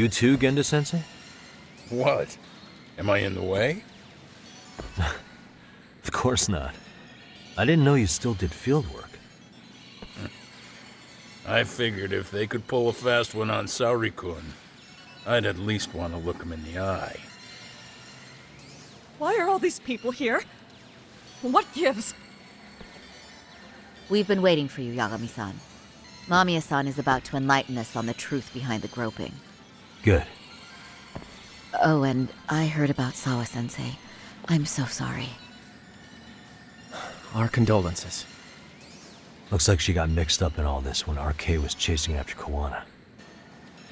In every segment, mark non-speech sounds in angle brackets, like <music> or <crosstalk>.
You too, Genda Sensei? What? Am I in the way? <laughs> Of course not. I didn't know you still did field work. Hmm. I figured if they could pull a fast one on Saori-kun, I'd at least want to look him in the eye. Why are all these people here? What gives? We've been waiting for you, Yagami-san. Mamiya-san is about to enlighten us on the truth behind the groping. Good. Oh, and I heard about Sawa-sensei. I'm so sorry. Our condolences. Looks like she got mixed up in all this when RK was chasing after Kuwana.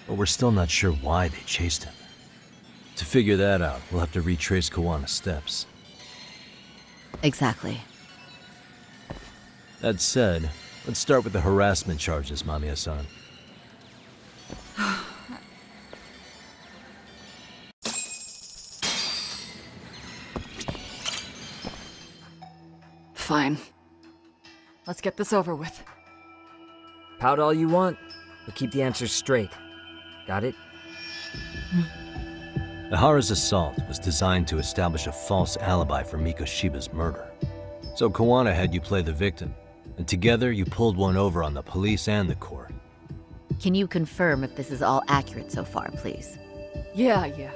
But we're still not sure why they chased him. To figure that out, we'll have to retrace Kuwana's steps. Exactly. That said, let's start with the harassment charges, Mamiya-san. Fine. Let's get this over with. Pout all you want, but keep the answers straight. Got it? Ehara's assault was designed to establish a false alibi for Mikoshiba's murder. So Kuwana had you play the victim, and together you pulled one over on the police and the court. Can you confirm if this is all accurate so far, please? Yeah, yeah.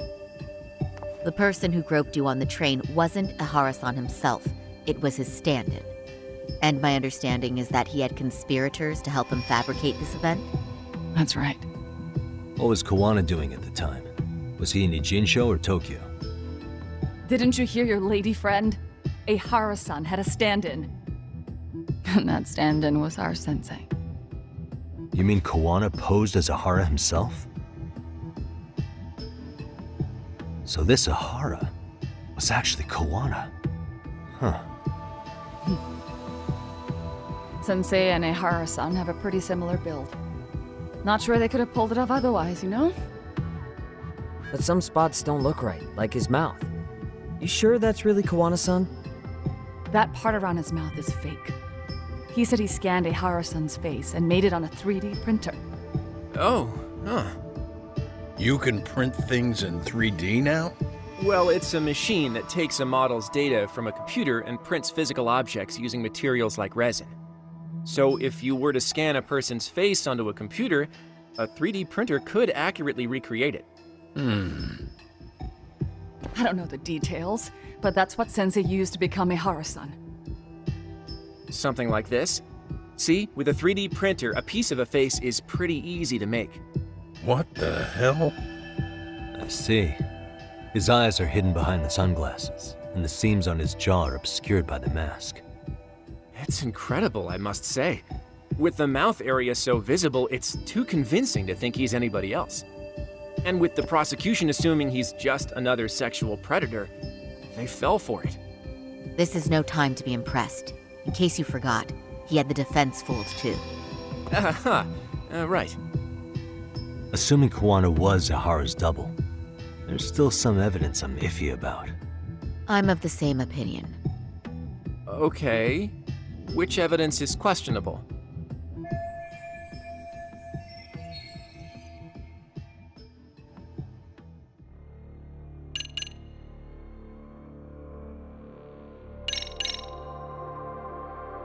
The person who groped you on the train wasn't Ehara-san himself. It was his stand-in. And my understanding is that he had conspirators to help him fabricate this event? That's right. What was Kuwana doing at the time? Was he in Ijincho or Tokyo? Didn't you hear your lady friend? Ehara-san had a stand-in. <laughs> And that stand-in was our sensei. You mean Kuwana posed as Ehara himself? So this Ehara was actually Kuwana. Huh. <clears throat> Sensei and Ehara-san have a pretty similar build. Not sure they could have pulled it off otherwise, you know? But some spots don't look right, like his mouth. You sure that's really Kuwana-san? That part around his mouth is fake. He said he scanned Ehara-san's face and made it on a 3D printer. Oh, huh. You can print things in 3D now? Well, it's a machine that takes a model's data from a computer and prints physical objects using materials like resin. So if you were to scan a person's face onto a computer, a 3D printer could accurately recreate it. Hmm. I don't know the details, but that's what Sensei used to become Ehara-san. Something like this. See, with a 3D printer, a piece of a face is pretty easy to make. What the hell? I see. His eyes are hidden behind the sunglasses, and the seams on his jaw are obscured by the mask. It's incredible, I must say. With the mouth area so visible, it's too convincing to think he's anybody else. And with the prosecution assuming he's just another sexual predator, they fell for it. This is no time to be impressed. In case you forgot, he had the defense fooled too. <laughs> Aha, uh, right. Assuming Kuwana was Ehara's double, there's still some evidence I'm iffy about. I'm of the same opinion. Okay. Which evidence is questionable?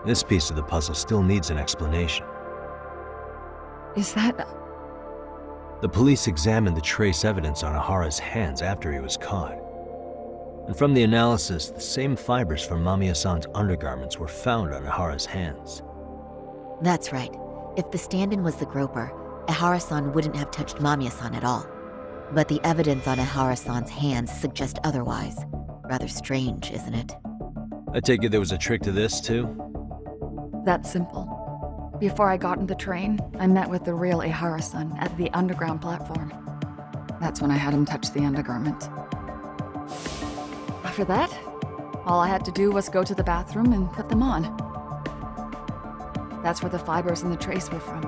This piece of the puzzle still needs an explanation. Is that. The police examined the trace evidence on Ehara's hands after he was caught. And from the analysis, the same fibers from Mamiya-san's undergarments were found on Ehara's hands. That's right. If the stand-in was the groper, Ehara-san wouldn't have touched Mamiya-san at all. But the evidence on Ehara-san's hands suggests otherwise. Rather strange, isn't it? I take it there was a trick to this, too? That's simple. Before I got in the train, I met with the real Ehara-san at the underground platform. That's when I had him touch the undergarment. After that, all I had to do was go to the bathroom and put them on. That's where the fibers in the trace were from.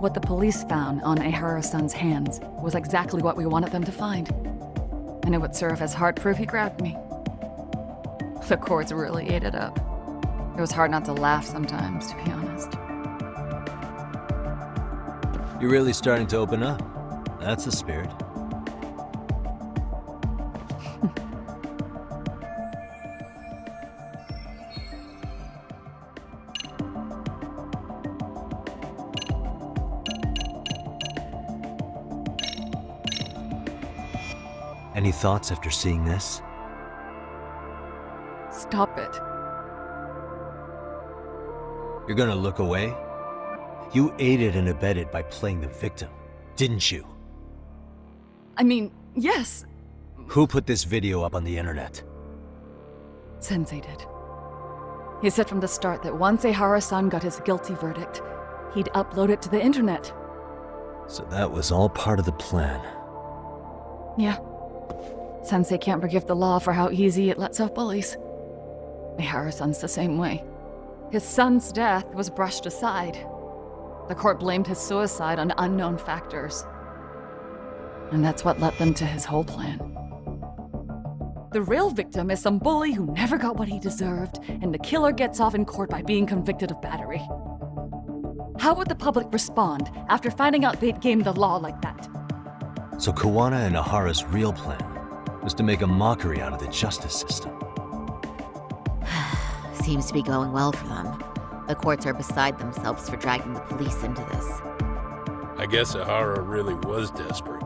What the police found on Ehara-san's hands was exactly what we wanted them to find. And it would serve as hard proof he grabbed me. The courts really ate it up. It was hard not to laugh sometimes, to be honest. You're really starting to open up. That's the spirit. <laughs> Any thoughts after seeing this? Stop it. You're gonna look away? You aided and abetted by playing the victim, didn't you? I mean, yes, Who put this video up on the internet? Sensei did. He said from the start that once Ehara-san got his guilty verdict, he'd upload it to the internet. So that was all part of the plan. Yeah. Sensei can't forgive the law for how easy it lets off bullies. Ehara-san's the same way. His son's death was brushed aside. The court blamed his suicide on unknown factors. And that's what led them to his whole plan. The real victim is some bully who never got what he deserved, and the killer gets off in court by being convicted of battery. How would the public respond after finding out they'd gamed the law like that? So Kuwana and Ehara's real plan was to make a mockery out of the justice system. Seems to be going well for them. The courts are beside themselves for dragging the police into this. I guess Ehara really was desperate.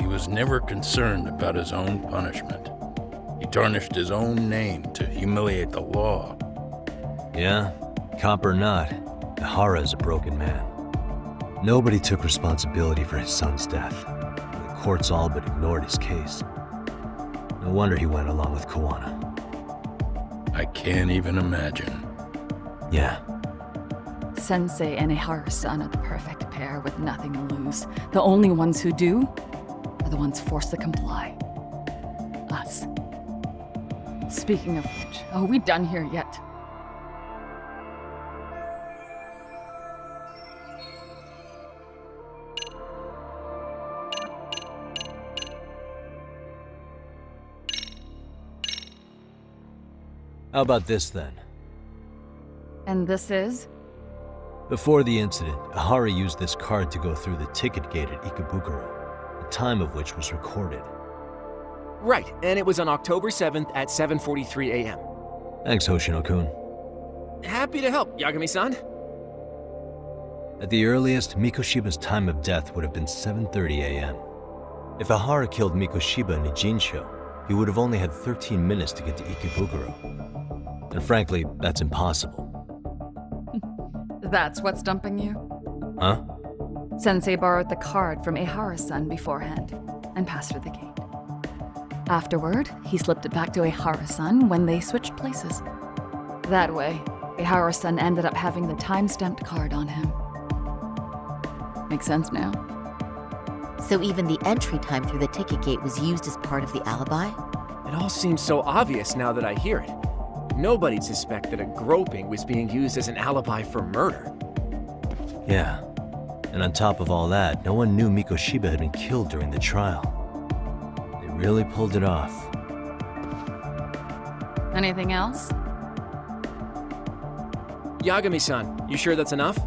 He was never concerned about his own punishment. He tarnished his own name to humiliate the law. Yeah, cop or not, Ehara is a broken man. Nobody took responsibility for his son's death. The courts all but ignored his case. No wonder he went along with Kuwana. I can't even imagine. Yeah, Sensei and Ehara-san are the perfect pair with nothing to lose. The only ones who do are the ones forced to comply. Us. Speaking of which, are we done here yet? How about this then? And this is? Before the incident, Ehara used this card to go through the ticket gate at Ikebukuro, the time of which was recorded. Right, and it was on October 7th at 7.43 a.m. Thanks, Hoshino-kun. Happy to help, Yagami-san. At the earliest, Mikoshiba's time of death would have been 7.30 a.m. If Ehara killed Mikoshiba in Nijinsho, he would have only had 13 minutes to get to Ikebukuro. And frankly, that's impossible. <laughs> That's what's dumping you? Huh? Sensei borrowed the card from Ehara-san beforehand and passed through the gate. Afterward, he slipped it back to Ehara-san when they switched places. That way, Ehara-san ended up having the time-stamped card on him. Makes sense now. So even the entry time through the ticket gate was used as part of the alibi? It all seems so obvious now that I hear it. Nobody'd suspect that a groping was being used as an alibi for murder. Yeah. And on top of all that, no one knew Mikoshiba had been killed during the trial. They really pulled it off. Anything else? Yagami-san, you sure that's enough?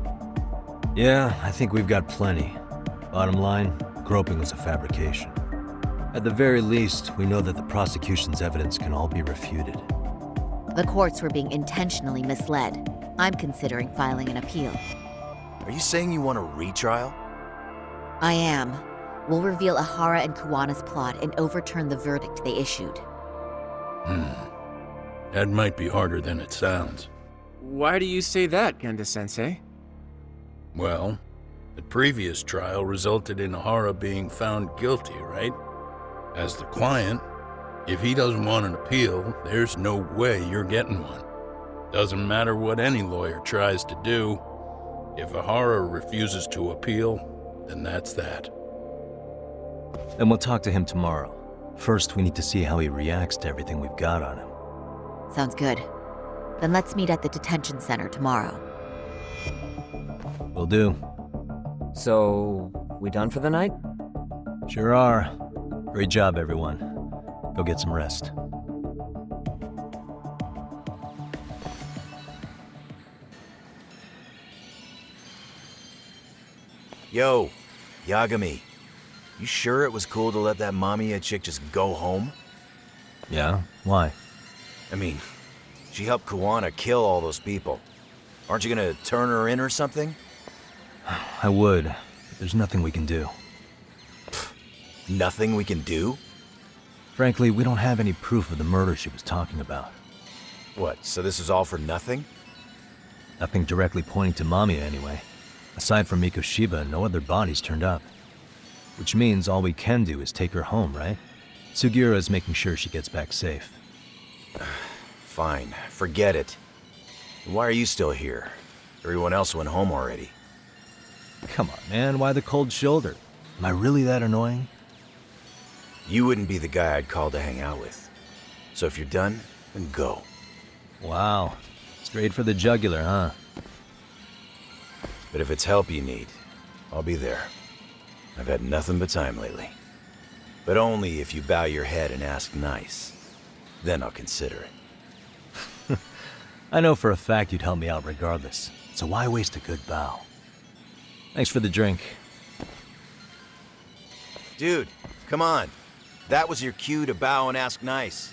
Yeah, I think we've got plenty. Bottom line, groping was a fabrication. At the very least, we know that the prosecution's evidence can all be refuted. The courts were being intentionally misled. I'm considering filing an appeal. Are you saying you want a retrial? I am. We'll reveal Ehara and Kuwana's plot and overturn the verdict they issued. Hmm. That might be harder than it sounds. Why do you say that, Genda-sensei? Well, the previous trial resulted in Ehara being found guilty, right? As the client, if he doesn't want an appeal, there's no way you're getting one. Doesn't matter what any lawyer tries to do. If Ehara refuses to appeal, then that's that. Then we'll talk to him tomorrow. First, we need to see how he reacts to everything we've got on him. Sounds good. Then let's meet at the detention center tomorrow. Will do. So, we done for the night? Sure are. Great job, everyone. Go get some rest. Yo, Yagami. You sure it was cool to let that Mamiya chick just go home? Yeah? Why? I mean, she helped Kuwana kill all those people. Aren't you gonna turn her in or something? I would. There's nothing we can do. Nothing we can do? Frankly, we don't have any proof of the murder she was talking about. What, so this is all for nothing? Nothing directly pointing to Mamiya anyway. Aside from Mikoshiba, no other bodies turned up. Which means all we can do is take her home, right? Sugiura is making sure she gets back safe. <sighs> Fine, forget it. Why are you still here? Everyone else went home already. Come on, man, why the cold shoulder? Am I really that annoying? You wouldn't be the guy I'd call to hang out with. So if you're done, then go. Wow. Straight for the jugular, huh? But if it's help you need, I'll be there. I've had nothing but time lately. But only if you bow your head and ask nice. Then I'll consider it. <laughs> I know for a fact you'd help me out regardless, so why waste a good bow? Thanks for the drink. Dude, come on. That was your cue to bow and ask nice.